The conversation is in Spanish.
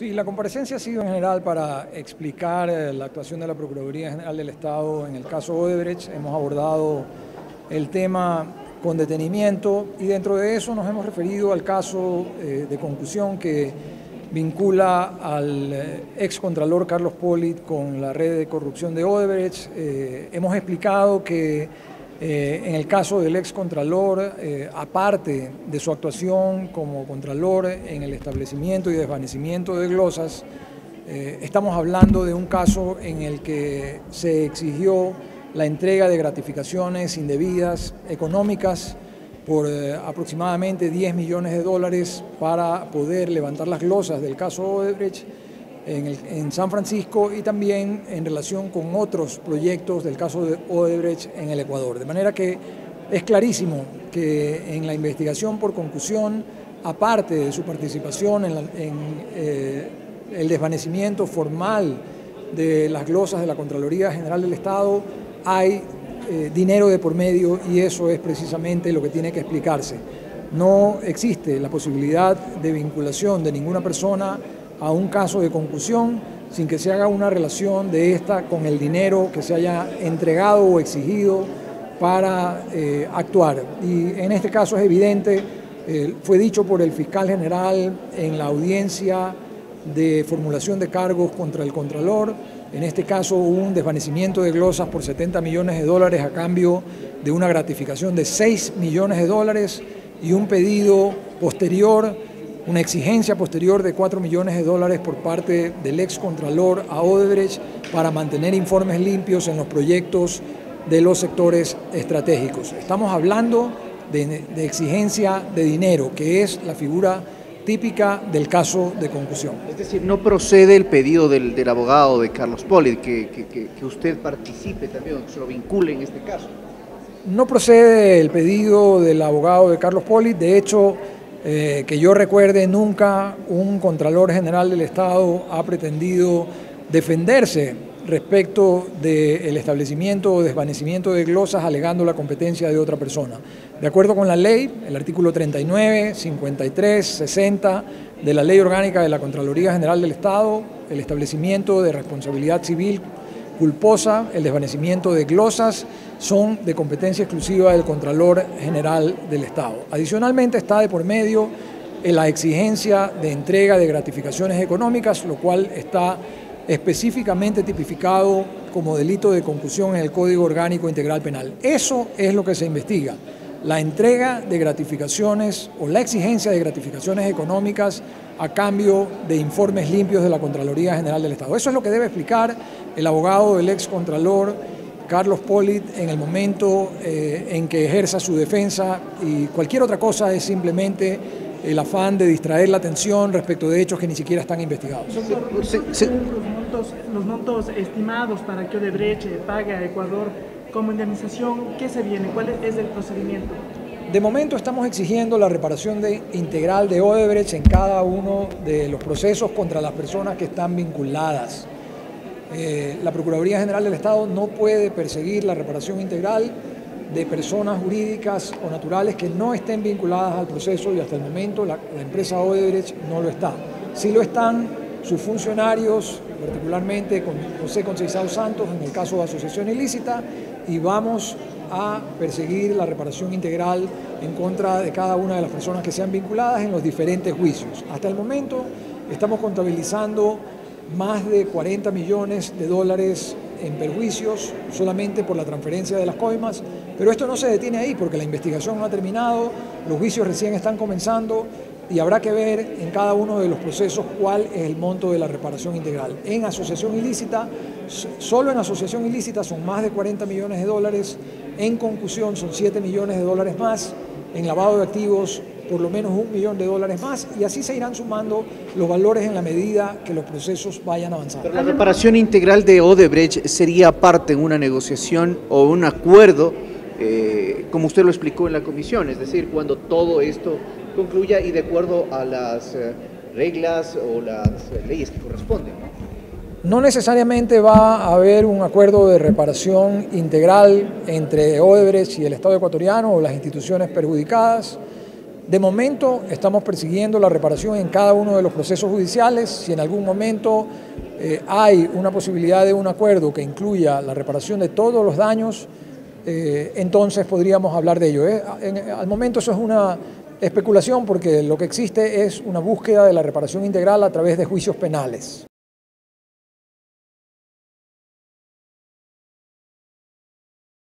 Sí, la comparecencia ha sido en general para explicar eh, la actuación de la Procuraduría General del Estado en el caso Odebrecht. Hemos abordado el tema con detenimiento y dentro de eso nos hemos referido al caso eh, de conclusión que vincula al eh, ex contralor Carlos Polit con la red de corrupción de Odebrecht. hemos explicado que eh, en el caso del ex contralor, eh, aparte de su actuación como contralor en el establecimiento y desvanecimiento de glosas, eh, estamos hablando de un caso en el que se exigió la entrega de gratificaciones indebidas económicas por aproximadamente 10 millones de dólares para poder levantar las glosas del caso Odebrecht en, San Francisco y también en relación con otros proyectos del caso de Odebrecht en el Ecuador. De manera que es clarísimo que en la investigación por concusión, aparte de su participación en, eh, el desvanecimiento formal de las glosas de la Contraloría General del Estado, hay eh, dinero de por medio y eso es precisamente lo que tiene que explicarse. No existe la posibilidad de vinculación de ninguna persona a un caso de conclusión sin que se haga una relación de esta con el dinero que se haya entregado o exigido para eh, actuar. Y en este caso es evidente, eh, fue dicho por el fiscal general en la audiencia de formulación de cargos contra el Contralor, en este caso un desvanecimiento de glosas por 70 millones de dólares a cambio de una gratificación de 6 millones de dólares y un pedido posterior una exigencia posterior de 4 millones de dólares por parte del ex contralor a Odebrecht para mantener informes limpios en los proyectos de los sectores estratégicos. Estamos hablando de, exigencia de dinero, que es la figura típica del caso de conclusión. Es decir, no procede el pedido del, abogado de Carlos Poli, que, que, usted participe también, que se lo vincule en este caso. No procede el pedido del abogado de Carlos Poli, de hecho, eh, que yo recuerde, nunca un Contralor General del Estado ha pretendido defenderse respecto del establecimiento o desvanecimiento de glosas alegando la competencia de otra persona. De acuerdo con la ley, el artículo 39, 53, 60 de la Ley Orgánica de la Contraloría General del Estado, el establecimiento de responsabilidad civil culposa, el desvanecimiento de glosas, son de competencia exclusiva del Contralor General del Estado. Adicionalmente está de por medio la exigencia de entrega de gratificaciones económicas, lo cual está específicamente tipificado como delito de concusión en el Código Orgánico Integral Penal. Eso es lo que se investiga, la entrega de gratificaciones o la exigencia de gratificaciones económicas a cambio de informes limpios de la Contraloría General del Estado. Eso es lo que debe explicar el abogado del ex Contralor Carlos Polit en el momento eh, en que ejerza su defensa y cualquier otra cosa es simplemente el afán de distraer la atención respecto de hechos que ni siquiera están investigados. Los, montos, estimados para que Odebrecht pague a Ecuador como indemnización, ¿qué se viene? ¿Cuál es el procedimiento? De momento estamos exigiendo la reparación de, integral de Odebrecht en cada uno de los procesos contra las personas que están vinculadas. Eh, la Procuraduría General del Estado no puede perseguir la reparación integral de personas jurídicas o naturales que no estén vinculadas al proceso y hasta el momento la, empresa Odebrecht no lo está. Sí lo están sus funcionarios, particularmente con José Conceizado Santos en el caso de asociación ilícita y vamos a perseguir la reparación integral en contra de cada una de las personas que sean vinculadas en los diferentes juicios. Hasta el momento estamos contabilizando más de 40 millones de dólares en perjuicios solamente por la transferencia de las coimas, pero esto no se detiene ahí porque la investigación no ha terminado, los juicios recién están comenzando y habrá que ver en cada uno de los procesos cuál es el monto de la reparación integral. En asociación ilícita, solo en asociación ilícita son más de 40 millones de dólares, en conclusión son 7 millones de dólares más, en lavado de activos por lo menos un millón de dólares más y así se irán sumando los valores en la medida que los procesos vayan avanzando. Pero la reparación integral de Odebrecht sería parte en una negociación o un acuerdo, eh, como usted lo explicó en la comisión, es decir, cuando todo esto concluya y de acuerdo a las eh, reglas o las eh, leyes que corresponden. ¿no? necesariamente va a haber un acuerdo de reparación integral entre Odebrecht y el Estado ecuatoriano o las instituciones perjudicadas. De momento estamos persiguiendo la reparación en cada uno de los procesos judiciales. Si en algún momento eh, hay una posibilidad de un acuerdo que incluya la reparación de todos los daños, eh, entonces podríamos hablar de ello. ¿eh? al momento eso es una especulación porque lo que existe es una búsqueda de la reparación integral a través de juicios penales.